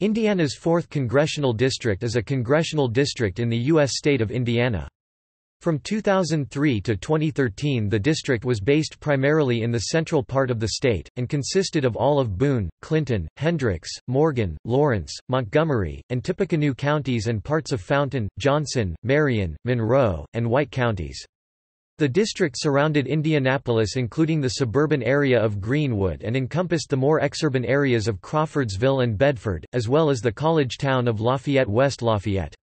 Indiana's 4th Congressional District is a congressional district in the U.S. state of Indiana. From 2003 to 2013 the district was based primarily in the central part of the state, and consisted of all of Boone, Clinton, Hendricks, Morgan, Lawrence, Montgomery, and Tippecanoe counties and parts of Fountain, Johnson, Marion, Monroe, and White counties. The district surrounded Indianapolis including the suburban area of Greenwood and encompassed the more exurban areas of Crawfordsville and Bedford, as well as the college town of Lafayette West Lafayette.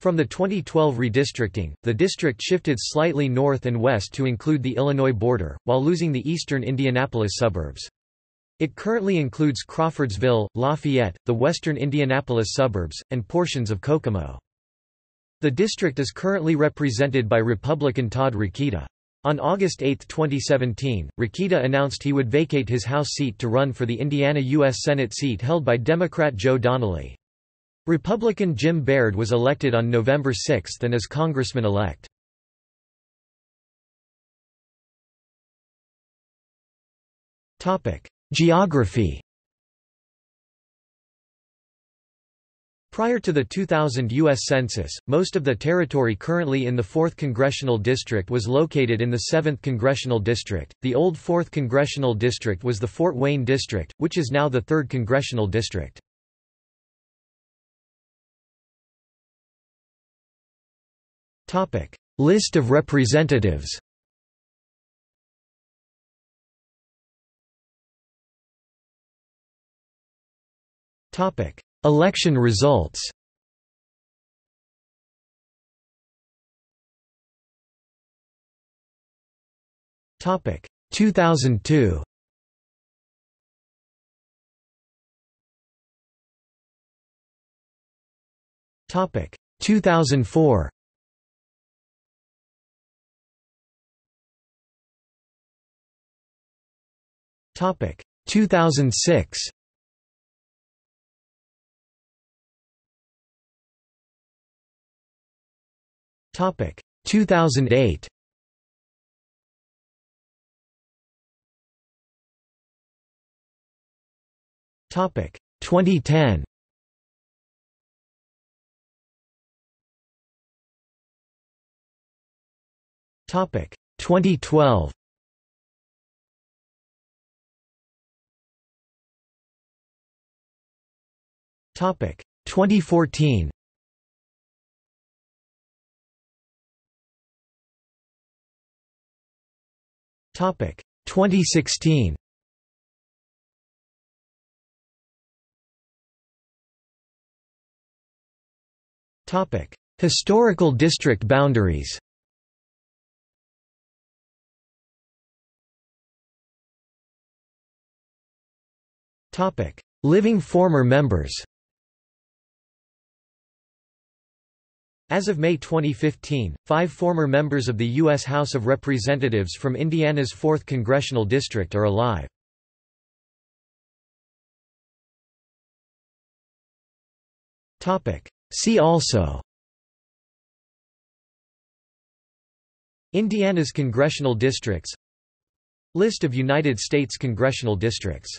From the 2012 redistricting, the district shifted slightly north and west to include the Illinois border, while losing the eastern Indianapolis suburbs. It currently includes Crawfordsville, Lafayette, the western Indianapolis suburbs, and portions of Kokomo. The district is currently represented by Republican Todd Rokita. On August 8, 2017, Rokita announced he would vacate his House seat to run for the Indiana U.S. Senate seat held by Democrat Joe Donnelly. Republican Jim Baird was elected on November 6 and is congressman-elect. Geography Prior to the 2000 U.S. Census, most of the territory currently in the 4th Congressional District was located in the 7th Congressional District. The old 4th Congressional District was the Fort Wayne District, which is now the 3rd Congressional District. List of representatives Topic Election results. Topic 2002 Topic 2004 Topic 2006 Topic. 2008 Topic. 2010 Topic. 2012 Topic. 2014 Topic. 2016 Topic. Historical district boundaries. Topic. Living former members As of May 2015, five former members of the U.S. House of Representatives from Indiana's 4th Congressional District are alive. See also Indiana's congressional districts List of United States congressional districts